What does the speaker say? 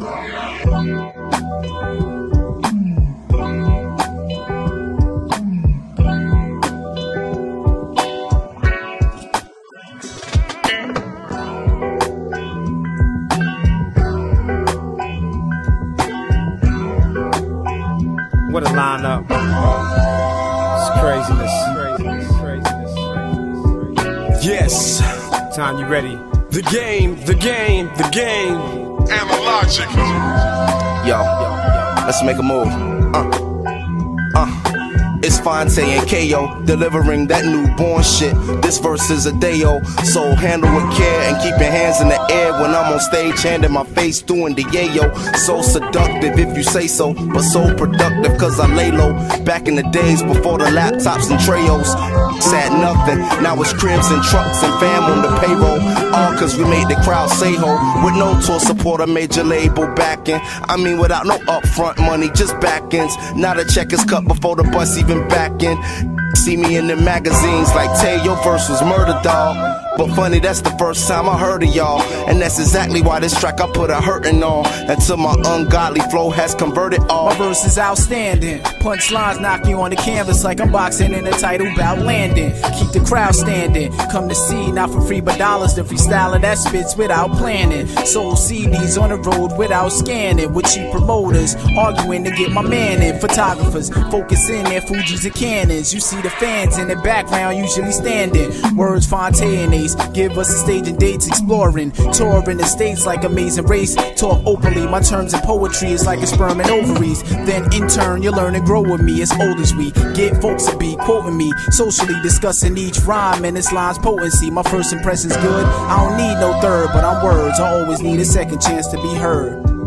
What a lineup. It's craziness. Craziness. Craziness. Yes, Time you ready? the game, the game, the game. Analogic. Yo, let's make a move. Uh, uh. It's Phonte and KO delivering that newborn shit. This verse is a dayo, so handle with care and keep your hands in the air when I'm on stage, hand in my face doing the yayo. So seductive if you say so, but so productive cause I lay low. Back in the days before the laptops and Treos, sad nothing. Now it's cribs and trucks and fam on the payroll. All cause we made the crowd say ho with no tour support or major label backing. I mean, without no upfront money, just back ends. Now the check is cut before the bus even back in. See me in the magazines like Tay, your verse was murder, dog. But funny, that's the first time I heard of y'all. And that's exactly why this track I put a hurtin' on. Until my ungodly flow has converted all. My verse is outstanding. Punchlines knock you on the canvas like I'm boxing in a title bout landing. Keep the crowd standing. Come to see, not for free, but dollars. The freestyler that spits without planning. Sold CDs on the road without scanning. With cheap promoters arguing to get my man in. Photographers focusing their Fujis and Canons. You see the fans in the background usually standing. Words Phonte and Ace give us a stage and dates exploring. Touring the states like amazing race. Talk openly, my terms in poetry is like a sperm and ovaries. Then in turn, you learn and grow with me as old as we get folks to be quoting me. Socially discussing each rhyme and its line's potency. My first impression's good. I don't need no third, but I'm words. I always need a second chance to be heard.